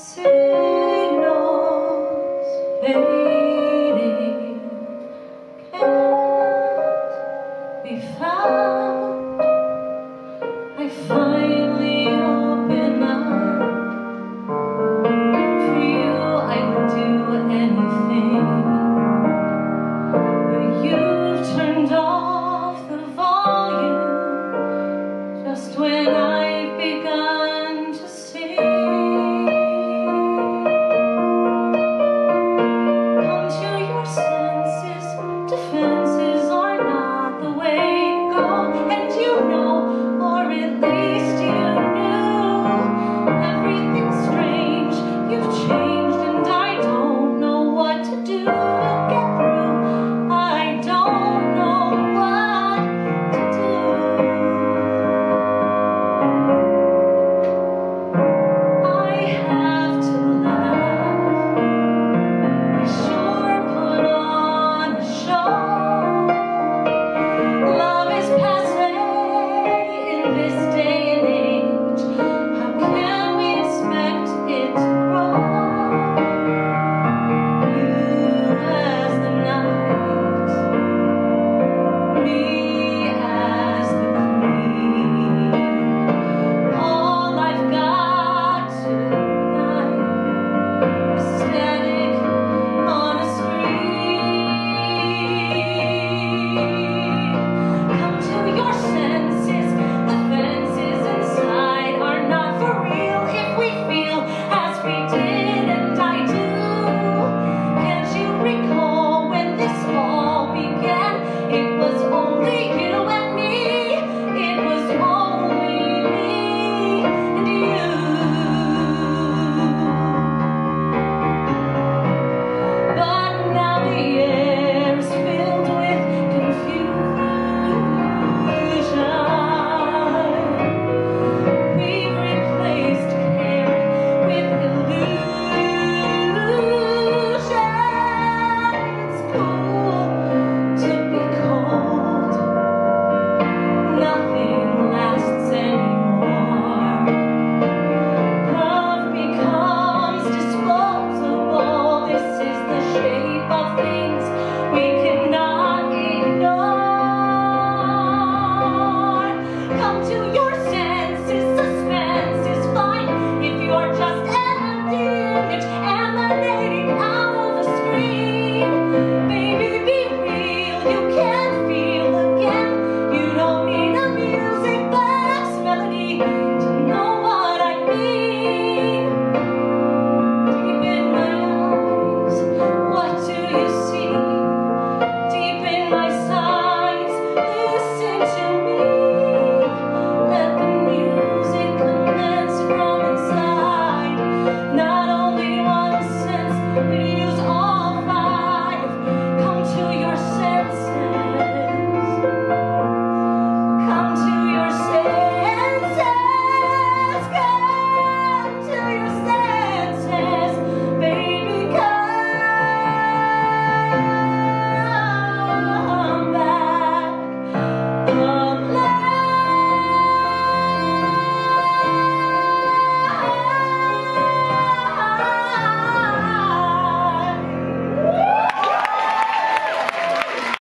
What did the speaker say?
signos.